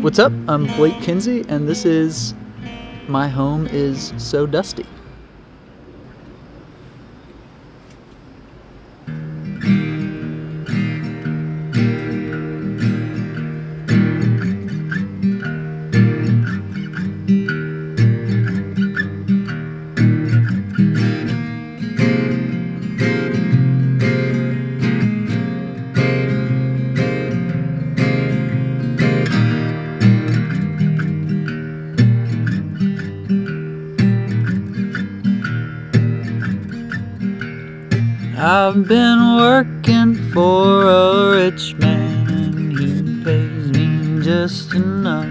What's up? I'm Blake Kinsey, and this is My Home is So Dusty. I've been working for a rich man and he pays me just enough.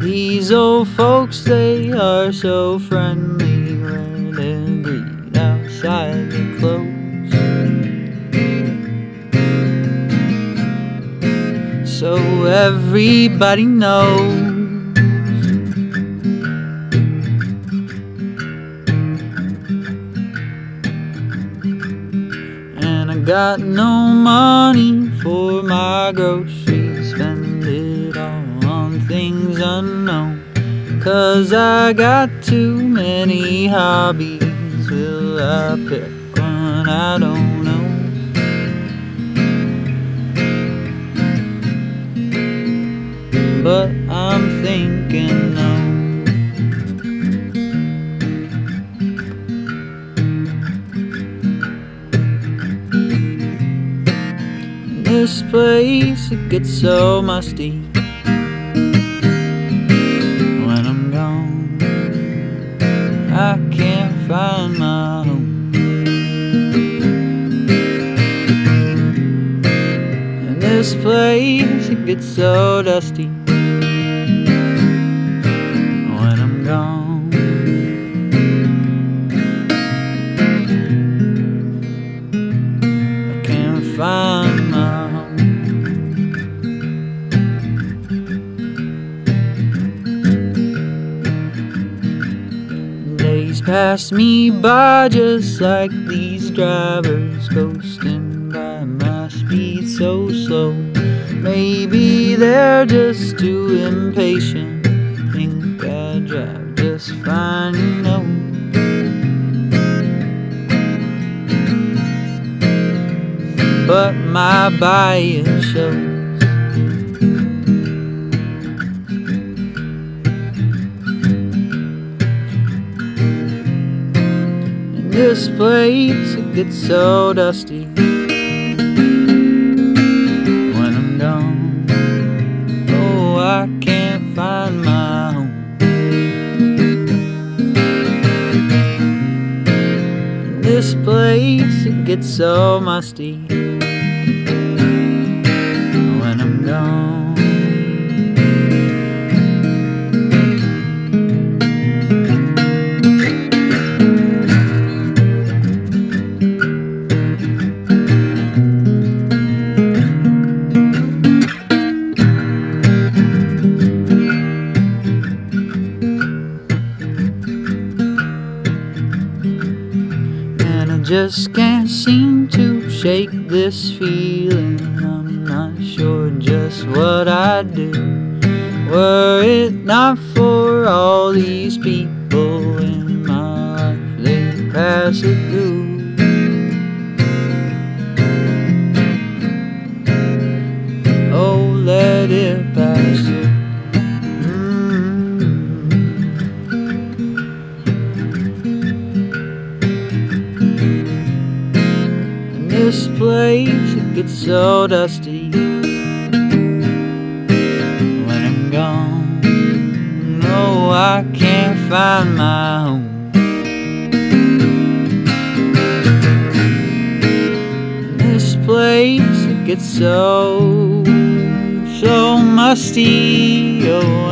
These old folks, they are so friendly when they greet outside the close. So everybody knows. Got no money for my groceries. Spend it all on things unknown. Cause I got too many hobbies. Will I pick one? I don't this place it gets so musty when I'm gone. I can't find my home. And this place it gets so dusty pass me by just like these drivers coasting by my speed so slow. Maybe they're just too impatient. Think I drive just fine, you know. But my bias shows. This place it gets so dusty when I'm gone. Oh, I can't find my home. This place it gets so musty just can't seem to shake this feeling. I'm not sure just what I'd do. Were it not for all these people in my life, they pass it through. This place it gets so dusty when I'm gone. No, I can't find my home. This place it gets so so musty. Oh,